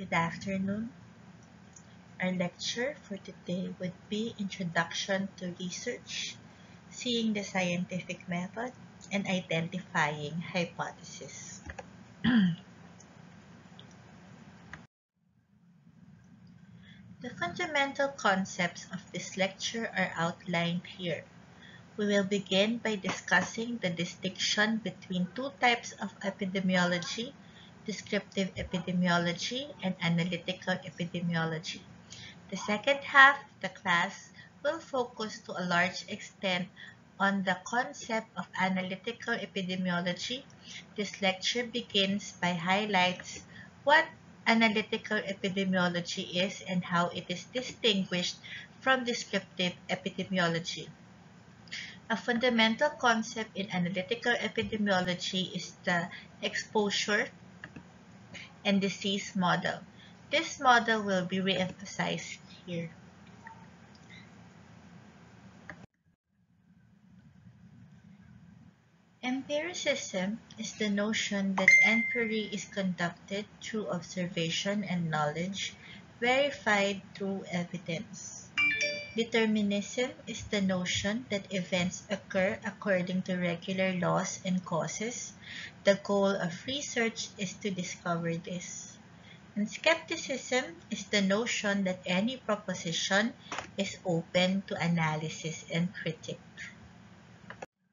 Good afternoon. Our lecture for today would be Introduction to Research, Seeing the Scientific Method, and Identifying Hypotheses. the fundamental concepts of this lecture are outlined here. We will begin by discussing the distinction between two types of epidemiology descriptive epidemiology, and analytical epidemiology. The second half of the class will focus to a large extent on the concept of analytical epidemiology. This lecture begins by highlights what analytical epidemiology is and how it is distinguished from descriptive epidemiology. A fundamental concept in analytical epidemiology is the exposure and disease model. This model will be re-emphasized here. Empiricism is the notion that inquiry is conducted through observation and knowledge verified through evidence. Determinism is the notion that events occur according to regular laws and causes. The goal of research is to discover this. And skepticism is the notion that any proposition is open to analysis and critique.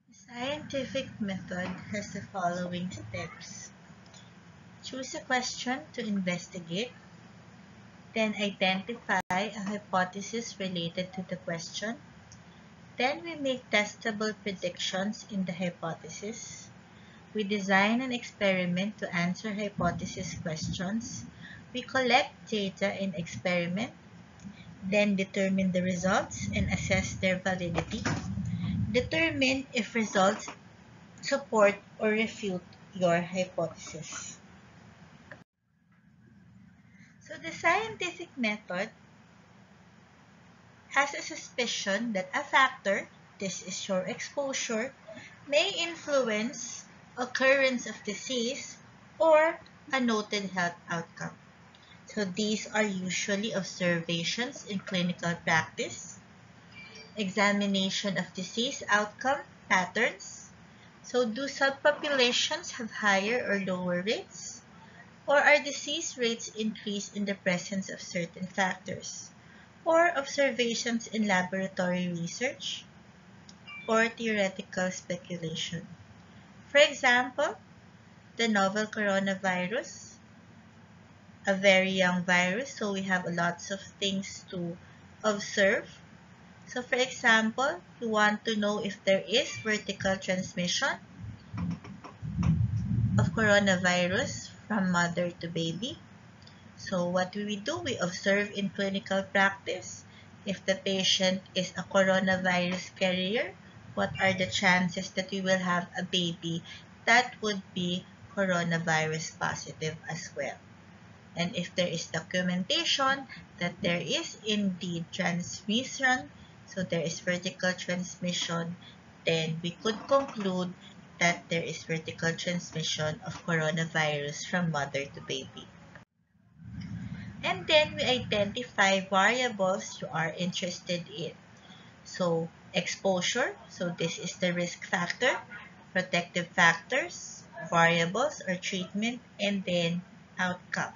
The scientific method has the following steps. Choose a question to investigate then identify a hypothesis related to the question. Then we make testable predictions in the hypothesis. We design an experiment to answer hypothesis questions. We collect data in experiment, then determine the results and assess their validity. Determine if results support or refute your hypothesis. So the scientific method has a suspicion that a factor, this is your exposure, may influence occurrence of disease or a noted health outcome. So these are usually observations in clinical practice, examination of disease outcome patterns. So do subpopulations have higher or lower rates? Or are disease rates increased in the presence of certain factors, or observations in laboratory research, or theoretical speculation. For example, the novel coronavirus, a very young virus, so we have lots of things to observe. So for example, you want to know if there is vertical transmission of coronavirus from mother to baby. So what do we do? We observe in clinical practice if the patient is a coronavirus carrier, what are the chances that we will have a baby that would be coronavirus positive as well. And if there is documentation that there is indeed transmission, so there is vertical transmission, then we could conclude that there is vertical transmission of coronavirus from mother to baby. And then we identify variables you are interested in. So exposure, so this is the risk factor, protective factors, variables or treatment, and then outcome.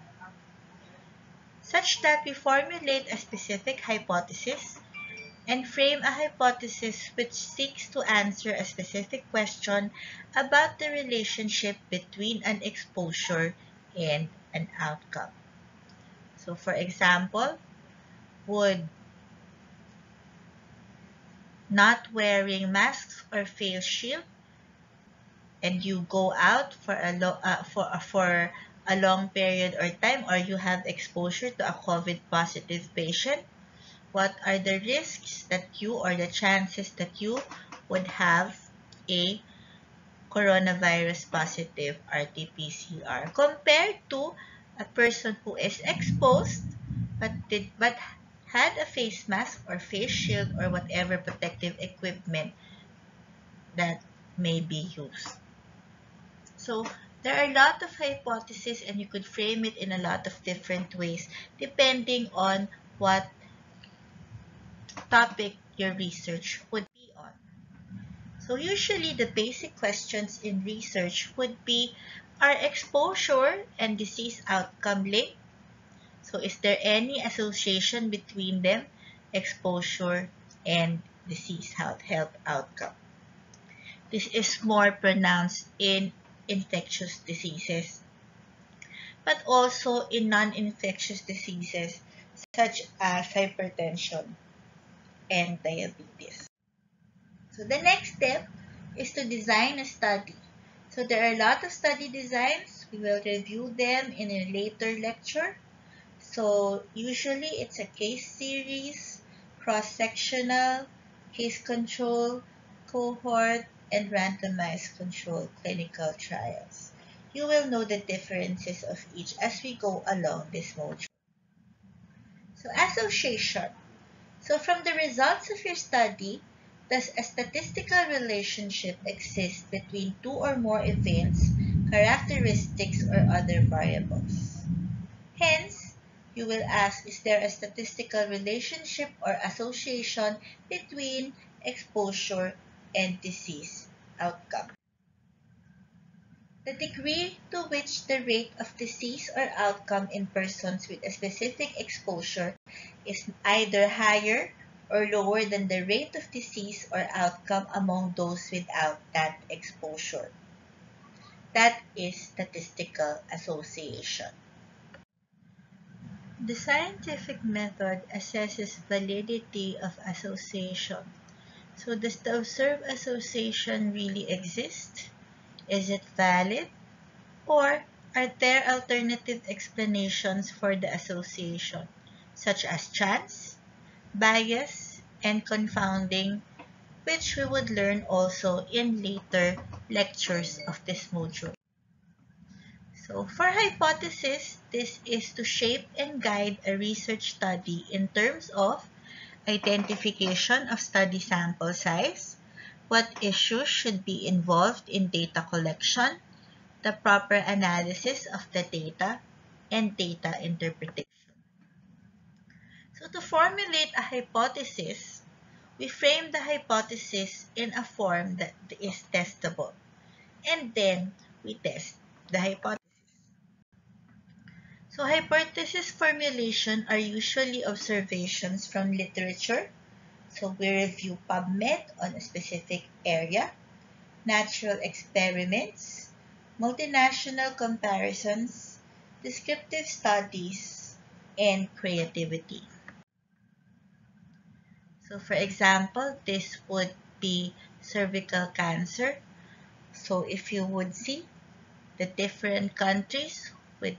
Such that we formulate a specific hypothesis and frame a hypothesis which seeks to answer a specific question about the relationship between an exposure and an outcome. So for example, would not wearing masks or face shield and you go out for a lo uh, for uh, for a long period or time or you have exposure to a COVID positive patient what are the risks that you or the chances that you would have a coronavirus positive RT-PCR compared to a person who is exposed but did but had a face mask or face shield or whatever protective equipment that may be used. So There are a lot of hypotheses and you could frame it in a lot of different ways depending on what topic your research would be on. So usually the basic questions in research would be, are exposure and disease outcome linked? So is there any association between them, exposure and disease health, health outcome? This is more pronounced in infectious diseases, but also in non-infectious diseases such as hypertension and diabetes. So the next step is to design a study. So there are a lot of study designs. We will review them in a later lecture. So usually it's a case series, cross-sectional, case control, cohort, and randomized control clinical trials. You will know the differences of each as we go along this module. So association. So from the results of your study, does a statistical relationship exist between two or more events, characteristics, or other variables? Hence, you will ask, is there a statistical relationship or association between exposure and disease outcome. The degree to which the rate of disease or outcome in persons with a specific exposure is either higher or lower than the rate of disease or outcome among those without that exposure. That is statistical association. The scientific method assesses validity of association so does the observed association really exist? Is it valid? Or are there alternative explanations for the association, such as chance, bias, and confounding, which we would learn also in later lectures of this module. So for hypothesis, this is to shape and guide a research study in terms of identification of study sample size, what issues should be involved in data collection, the proper analysis of the data, and data interpretation. So to formulate a hypothesis, we frame the hypothesis in a form that is testable. And then we test the hypothesis. So hypothesis formulation are usually observations from literature. So we review PubMed on a specific area, natural experiments, multinational comparisons, descriptive studies, and creativity. So for example, this would be cervical cancer. So if you would see the different countries with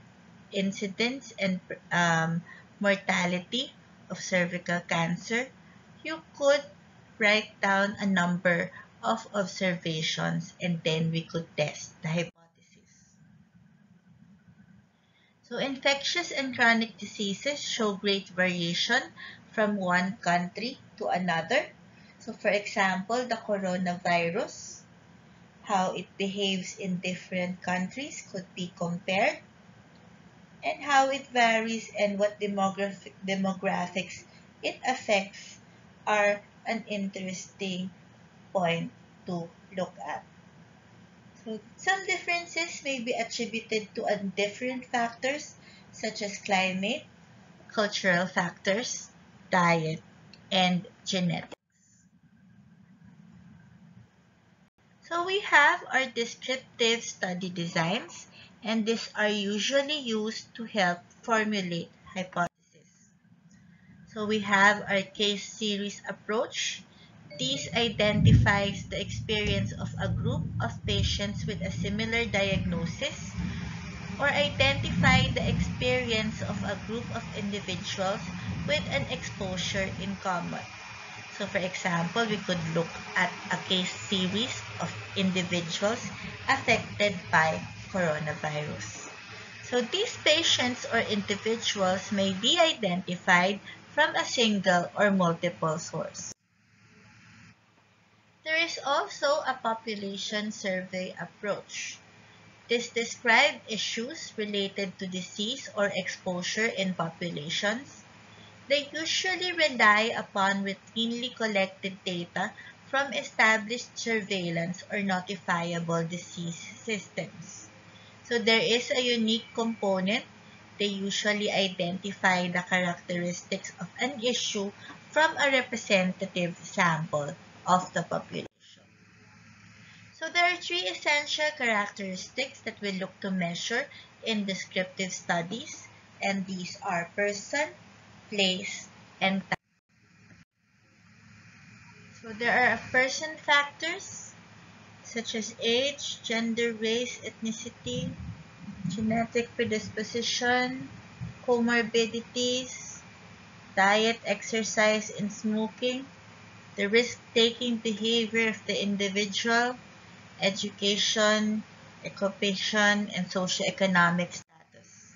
incidence and um, mortality of cervical cancer, you could write down a number of observations and then we could test the hypothesis. So infectious and chronic diseases show great variation from one country to another. So for example, the coronavirus, how it behaves in different countries could be compared and how it varies and what demographic, demographics it affects are an interesting point to look at. So some differences may be attributed to different factors such as climate, cultural factors, diet, and genetics. So we have our descriptive study designs and these are usually used to help formulate hypotheses. So we have our case series approach. This identifies the experience of a group of patients with a similar diagnosis or identify the experience of a group of individuals with an exposure in common. So for example, we could look at a case series of individuals affected by coronavirus. So these patients or individuals may be identified from a single or multiple source. There is also a population survey approach. This describes issues related to disease or exposure in populations. They usually rely upon routinely collected data from established surveillance or notifiable disease systems. So there is a unique component. They usually identify the characteristics of an issue from a representative sample of the population. So there are three essential characteristics that we look to measure in descriptive studies, and these are person, place, and time. So there are person factors such as age, gender, race, ethnicity, genetic predisposition, comorbidities, diet, exercise, and smoking, the risk-taking behavior of the individual, education, occupation, and socioeconomic status.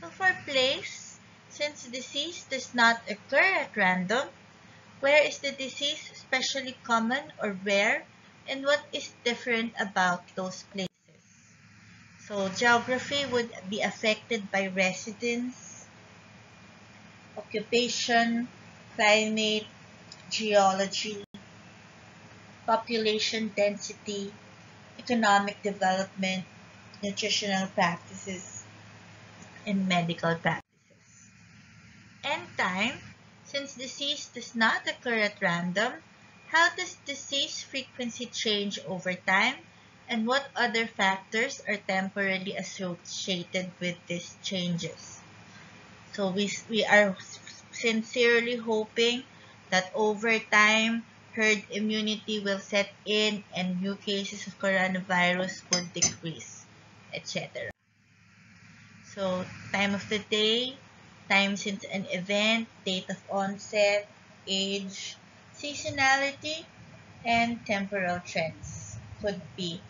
So for place, since disease does not occur at random, where is the disease especially common or rare? And what is different about those places? So geography would be affected by residence, occupation, climate, geology, population density, economic development, nutritional practices, and medical practices. And time since disease does not occur at random, how does disease frequency change over time? And what other factors are temporarily associated with these changes? So we, we are sincerely hoping that over time, herd immunity will set in and new cases of coronavirus would decrease, etc. So, time of the day, time since an event, date of onset, age, seasonality, and temporal trends could be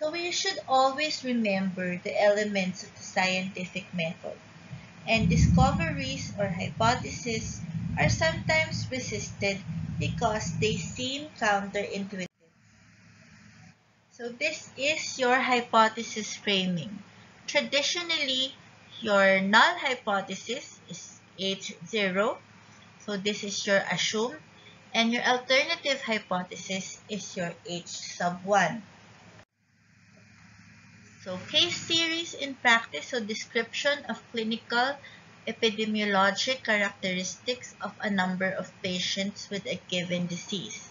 So we should always remember the elements of the scientific method and discoveries or hypotheses are sometimes resisted because they seem counterintuitive. So this is your hypothesis framing. Traditionally, your null hypothesis is H0. So this is your assumed. And your alternative hypothesis is your H sub 1. So case series in practice, so description of clinical epidemiologic characteristics of a number of patients with a given disease.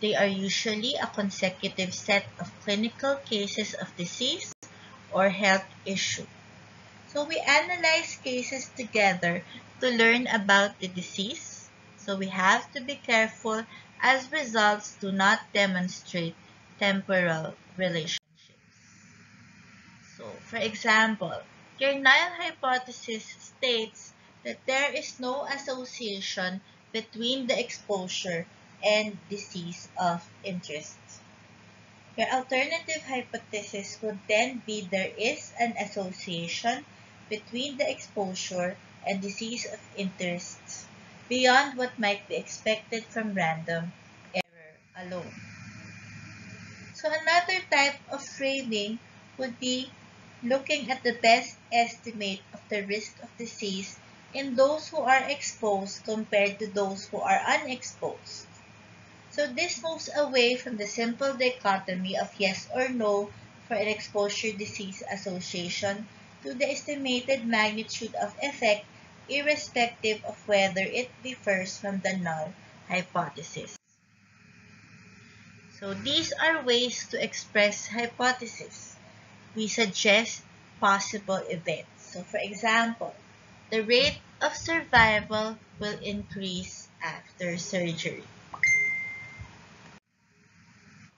They are usually a consecutive set of clinical cases of disease or health issue. So we analyze cases together to learn about the disease. So we have to be careful as results do not demonstrate temporal relationships. For example, null hypothesis states that there is no association between the exposure and disease of interest. Your alternative hypothesis would then be there is an association between the exposure and disease of interest beyond what might be expected from random error alone. So another type of framing would be looking at the best estimate of the risk of disease in those who are exposed compared to those who are unexposed. So this moves away from the simple dichotomy of yes or no for an exposure disease association to the estimated magnitude of effect irrespective of whether it differs from the null hypothesis. So these are ways to express hypothesis. We suggest possible events. So for example, the rate of survival will increase after surgery.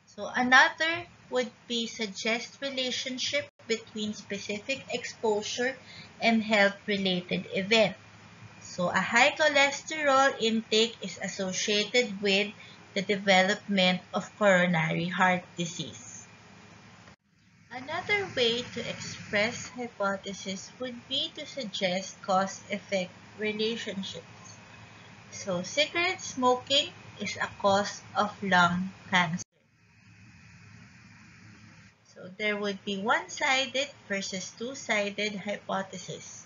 So another would be suggest relationship between specific exposure and health-related event. So a high cholesterol intake is associated with the development of coronary heart disease. Another way to express hypothesis would be to suggest cause-effect relationships. So cigarette smoking is a cause of lung cancer. So, there would be one-sided versus two-sided hypothesis.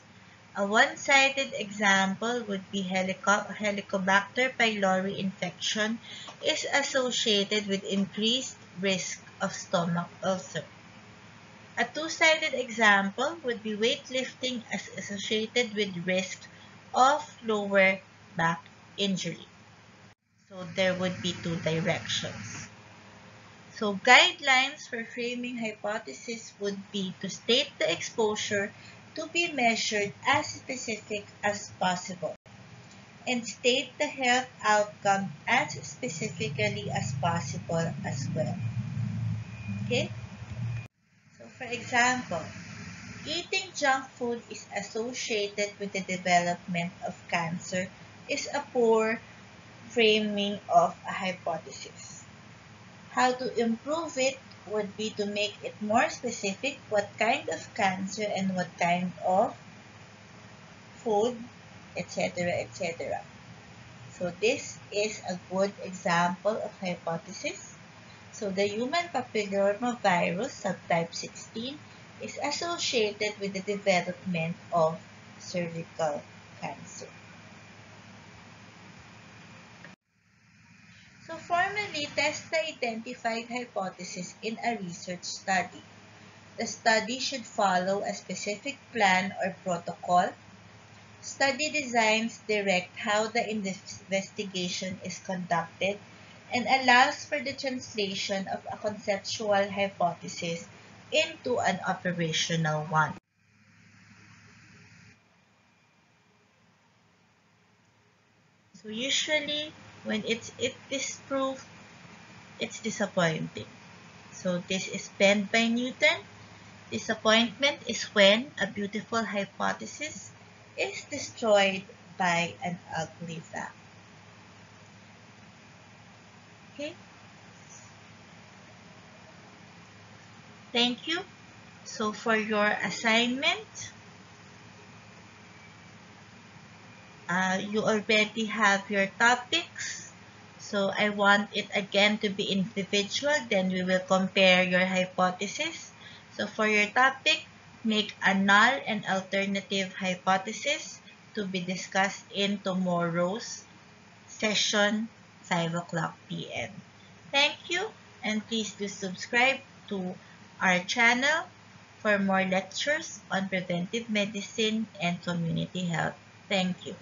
A one-sided example would be Helico Helicobacter pylori infection is associated with increased risk of stomach ulcer. A two-sided example would be weightlifting as associated with risk of lower back injury. So there would be two directions. So guidelines for framing hypothesis would be to state the exposure to be measured as specific as possible and state the health outcome as specifically as possible as well. Okay? For example, eating junk food is associated with the development of cancer is a poor framing of a hypothesis. How to improve it would be to make it more specific what kind of cancer and what kind of food, etc., etc. So this is a good example of hypothesis. So the human papillomavirus subtype 16 is associated with the development of cervical cancer. So formally test the identified hypothesis in a research study. The study should follow a specific plan or protocol. Study designs direct how the investigation is conducted and allows for the translation of a conceptual hypothesis into an operational one. So usually when it's it is proved, it's disappointing. So this is bent by Newton. Disappointment is when a beautiful hypothesis is destroyed by an ugly fact. Okay. Thank you. So for your assignment, uh, you already have your topics. So I want it again to be individual. Then we will compare your hypothesis. So for your topic, make a null and alternative hypothesis to be discussed in tomorrow's session 5 o'clock p.m. Thank you and please do subscribe to our channel for more lectures on preventive medicine and community health. Thank you.